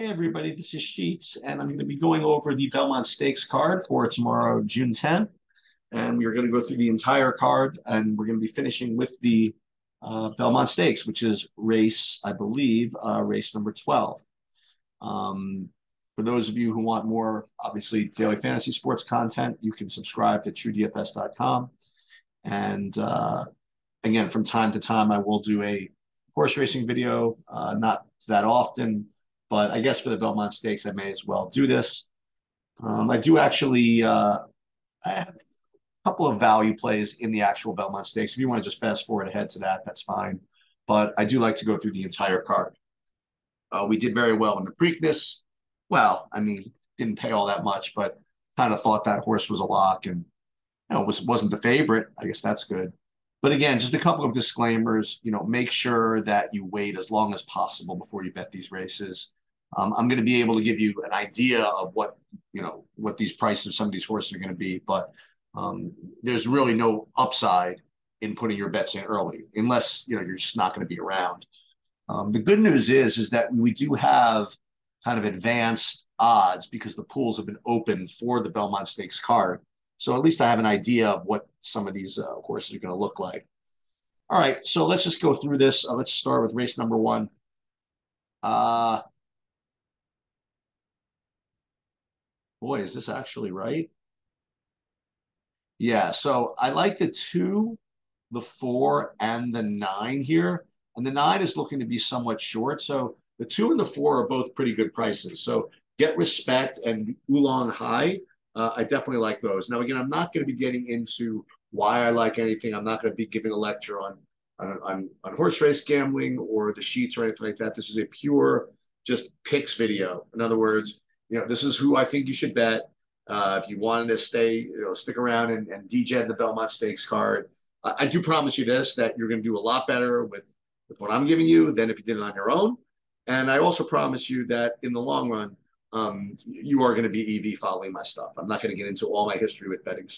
Hey everybody, this is Sheets, and I'm going to be going over the Belmont Stakes card for tomorrow, June 10th. And we're going to go through the entire card, and we're going to be finishing with the uh, Belmont Stakes, which is race, I believe, uh, race number 12. Um, for those of you who want more, obviously, daily fantasy sports content, you can subscribe to truedfs.com. And uh, again, from time to time, I will do a horse racing video, uh, not that often, but I guess for the Belmont Stakes, I may as well do this. Um, I do actually, uh, I have a couple of value plays in the actual Belmont Stakes. If you want to just fast forward ahead to that, that's fine. But I do like to go through the entire card. Uh, we did very well in the Preakness. Well, I mean, didn't pay all that much, but kind of thought that horse was a lock and you know, was wasn't the favorite. I guess that's good. But again, just a couple of disclaimers. You know, make sure that you wait as long as possible before you bet these races. Um, I'm going to be able to give you an idea of what you know what these prices of some of these horses are going to be, but um, there's really no upside in putting your bets in early unless you know you're just not going to be around. Um, the good news is is that we do have kind of advanced odds because the pools have been open for the Belmont Stakes card. So at least I have an idea of what some of these uh, horses are going to look like. All right, so let's just go through this. Uh, let's start with race number one. Uh, boy, is this actually right? Yeah, so I like the two, the four, and the nine here. And the nine is looking to be somewhat short. So the two and the four are both pretty good prices. So Get Respect and Oolong High, uh, I definitely like those. Now, again, I'm not going to be getting into why I like anything. I'm not going to be giving a lecture on, on, on, on horse race gambling or the sheets or anything like that. This is a pure just picks video. In other words, you know, this is who I think you should bet. Uh, if you wanted to stay, you know, stick around and, and DJ the Belmont Stakes card, I, I do promise you this: that you're going to do a lot better with with what I'm giving you than if you did it on your own. And I also promise you that in the long run, um, you are going to be EV following my stuff. I'm not going to get into all my history with betting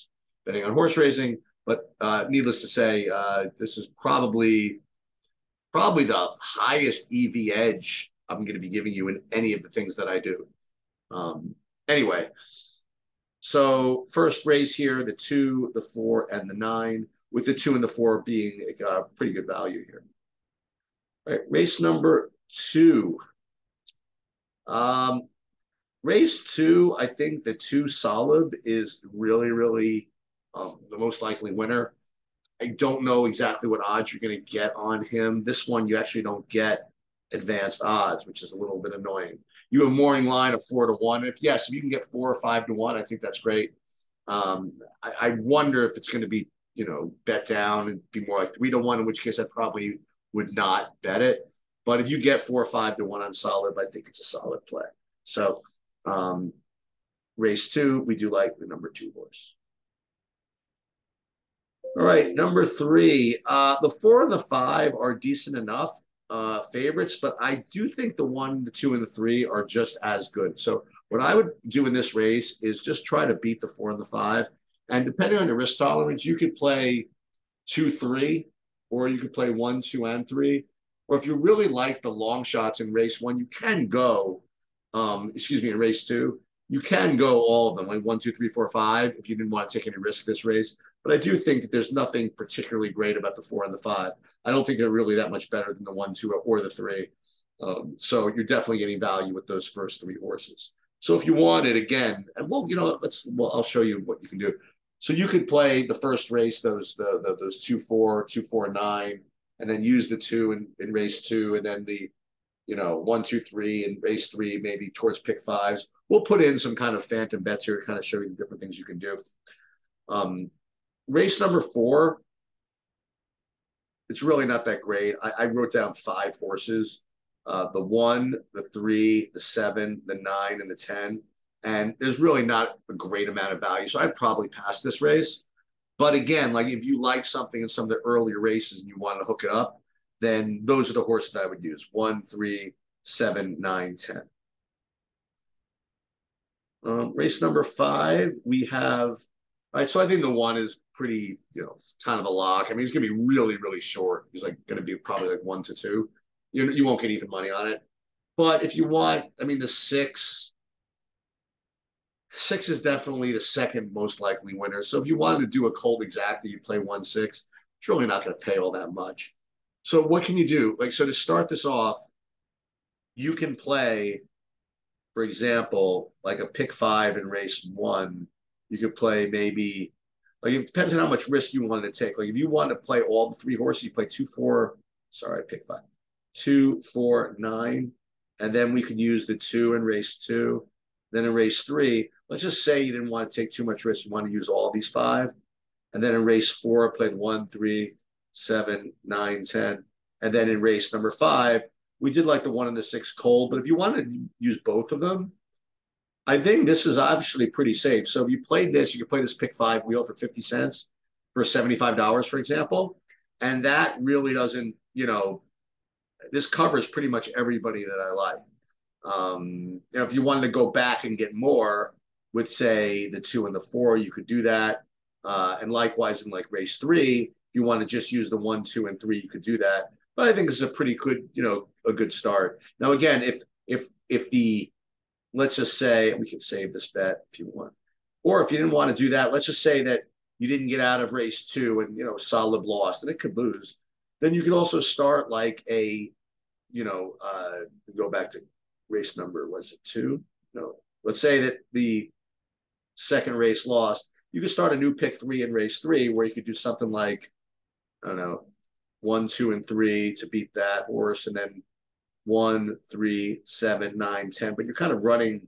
betting on horse racing, but uh, needless to say, uh, this is probably probably the highest EV edge I'm going to be giving you in any of the things that I do. Um, anyway, so first race here, the two, the four, and the nine, with the two and the four being a uh, pretty good value here. All right, race number two. Um, race two, I think the two solid is really, really um, the most likely winner. I don't know exactly what odds you're going to get on him. This one, you actually don't get advanced odds, which is a little bit annoying. You have morning line of four to one. If yes, if you can get four or five to one, I think that's great. Um, I, I, wonder if it's going to be, you know, bet down and be more like three to one, in which case I probably would not bet it. But if you get four or five to one on solid, I think it's a solid play. So um, race two, we do like the number two horse. All right, number three. Uh, the four and the five are decent enough uh, favorites, but I do think the one, the two, and the three are just as good. So what I would do in this race is just try to beat the four and the five. And depending on your risk tolerance, you could play two, three, or you could play one, two, and three. Or if you really like the long shots in race one, you can go, um, excuse me, in race two, you can go all of them, like one, two, three, four, five, if you didn't want to take any risk this race. But I do think that there's nothing particularly great about the four and the five. I don't think they're really that much better than the one, two, or the three. Um, so you're definitely getting value with those first three horses. So if you want it again, and well, you know, let's well, I'll show you what you can do. So you could play the first race, those the, the those two four, two four nine, and then use the two in, in race two, and then the you know one two three in race three maybe towards pick fives. We'll put in some kind of phantom bets here to kind of show you the different things you can do. Um, race number four, it's really not that great. I, I wrote down five horses uh, the one, the three, the seven, the nine, and the 10. And there's really not a great amount of value. So I'd probably pass this race. But again, like if you like something in some of the earlier races and you want to hook it up, then those are the horses I would use one, three, seven, nine, ten. Um, race number five, we have right? So I think the one is pretty, you know, kind of a lock. I mean, he's going to be really, really short. He's like going to be probably like one to two. You you won't get even money on it. But if you want, I mean, the six, six is definitely the second most likely winner. So if you wanted to do a cold exacta, you play one six. It's really not going to pay all that much. So what can you do? Like, so to start this off, you can play, for example, like a pick five in race one. You could play maybe like it depends on how much risk you wanted to take. Like if you want to play all the three horses, you play two, four. Sorry, pick five, two, four, nine, and then we could use the two in race two. Then in race three, let's just say you didn't want to take too much risk. You want to use all these five, and then in race four, played one, three, seven, nine, ten, and then in race number five, we did like the one and the six cold. But if you wanted to use both of them, I think this is obviously pretty safe. So if you played this, you could play this pick five wheel for 50 cents for $75, for example. And that really doesn't, you know, this covers pretty much everybody that I like. Um, you know, if you wanted to go back and get more with, say, the two and the four, you could do that. Uh, and likewise, in like race three, if you want to just use the one, two, and three, you could do that. But I think this is a pretty good, you know, a good start. Now, again, if if if the let's just say we can save this bet if you want. Or if you didn't want to do that, let's just say that you didn't get out of race two and you know solid lost and it could lose. Then you could also start like a, you know, uh, go back to race number was it two? No, let's say that the second race lost. You could start a new pick three in race three where you could do something like, I don't know, one, two, and three to beat that horse, and then one, three, seven, nine, ten, but you're kind of running.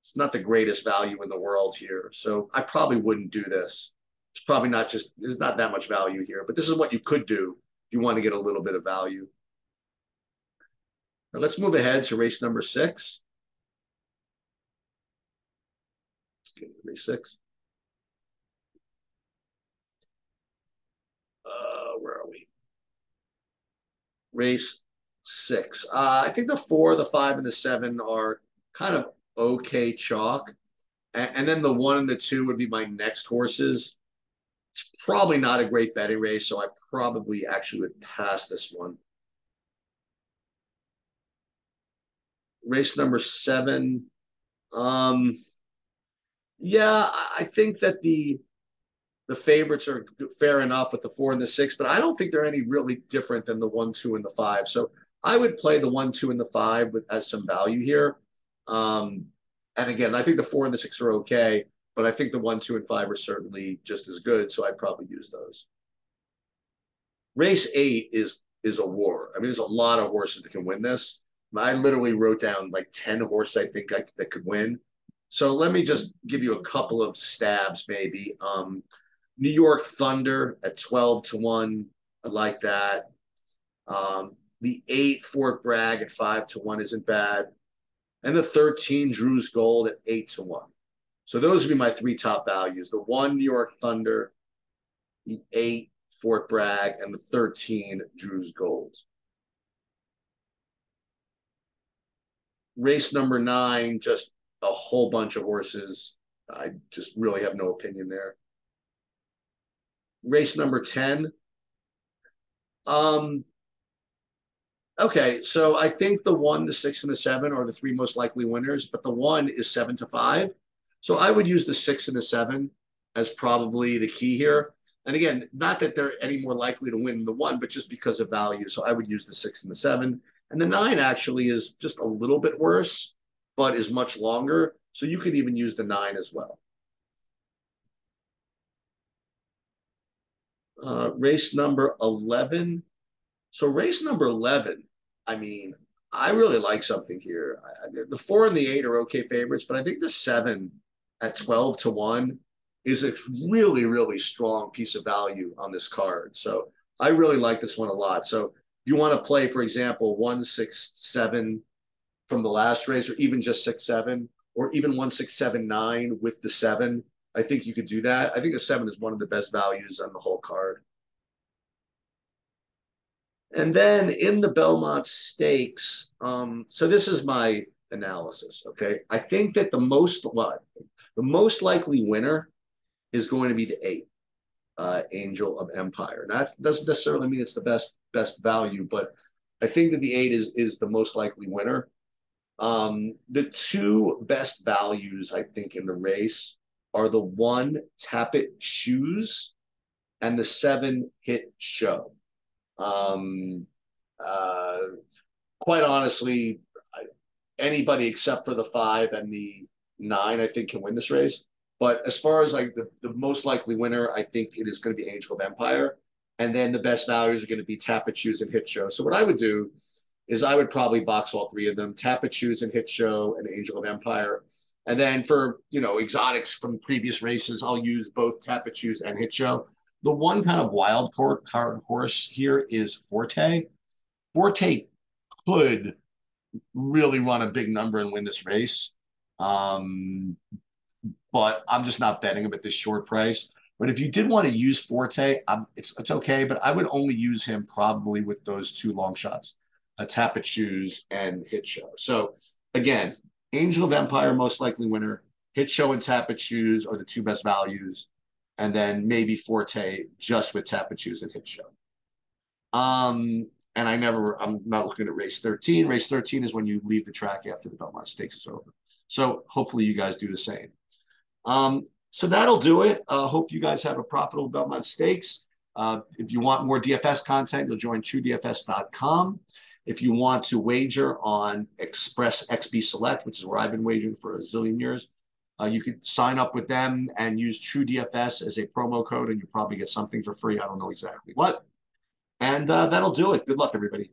It's not the greatest value in the world here. So I probably wouldn't do this. It's probably not just, there's not that much value here, but this is what you could do if you want to get a little bit of value. Now let's move ahead to race number six. Let's get race six. Uh, where are we? Race six. Uh, I think the four, the five, and the seven are kind of okay chalk. And, and, then the one and the two would be my next horses. It's probably not a great betting race, so I probably actually would pass this one. Race number seven. Um, yeah, I think that the the favorites are fair enough with the four and the six, but I don't think they're any really different than the one, two, and the five. So I would play the one, two, and the five with as some value here. Um, and again, I think the four and the six are okay, but I think the one, two, and five are certainly just as good. So I'd probably use those. Race eight is is a war. I mean, there's a lot of horses that can win this. I literally wrote down like 10 horses I think I, that could win. So let me just give you a couple of stabs, maybe. Um, New York Thunder at 12 to 1. I like that. Um, the eight Fort Bragg at five to one isn't bad. And the 13 Drew's Gold at eight to one. So those would be my three top values. The one New York Thunder, the eight Fort Bragg, and the 13 Drew's Gold. Race number nine, just a whole bunch of horses. I just really have no opinion there. Race number 10. Um, Okay, so I think the one, the six, and the seven are the three most likely winners, but the one is seven to five. So I would use the six and the seven as probably the key here. And again, not that they're any more likely to win the one, but just because of value. So I would use the six and the seven. And the nine actually is just a little bit worse, but is much longer. So you could even use the nine as well. Uh, race number 11. So race number 11 I mean, I really like something here. The four and the eight are okay favorites, but I think the seven at 12 to one is a really, really strong piece of value on this card. So I really like this one a lot. So you want to play, for example, one, six, seven from the last race, or even just six, seven, or even one, six, seven, nine with the seven. I think you could do that. I think the seven is one of the best values on the whole card. And then in the Belmont Stakes, um, so this is my analysis. Okay, I think that the most what the most likely winner is going to be the eight, uh, Angel of Empire. Now, that doesn't necessarily mean it's the best best value, but I think that the eight is is the most likely winner. Um, the two best values, I think, in the race are the one Tapit shoes and the seven hit show. Um, uh, quite honestly, anybody except for the five and the nine, I think, can win this race. But as far as like the, the most likely winner, I think it is going to be Angel of Empire. And then the best values are going to be Tapit Shoes and Hit Show. So what I would do is I would probably box all three of them: Tapit Shoes and Hit Show and Angel of Empire. And then for you know exotics from previous races, I'll use both Tapit Shoes and Hit Show. The one kind of wild card horse here is Forte. Forte could really run a big number and win this race. Um, but I'm just not betting him at this short price. But if you did want to use Forte, I'm, it's it's okay. But I would only use him probably with those two long shots, a Tapit Shoes and Hit Show. So again, Angel of Empire most likely winner. Hit Show and Tapit Shoes are the two best values, and then maybe Forte just with Tapit Shoes and Hit Show. Um, and I never, I'm not looking at race 13. Race 13 is when you leave the track after the Belmont Stakes is over. So hopefully you guys do the same. Um, so that'll do it. Uh, hope you guys have a profitable Belmont Stakes. Uh, if you want more DFS content, you'll join truedfs.com. If you want to wager on Express XB Select, which is where I've been wagering for a zillion years, uh, you could sign up with them and use TrueDFS as a promo code, and you probably get something for free. I don't know exactly what. And uh, that'll do it. Good luck, everybody.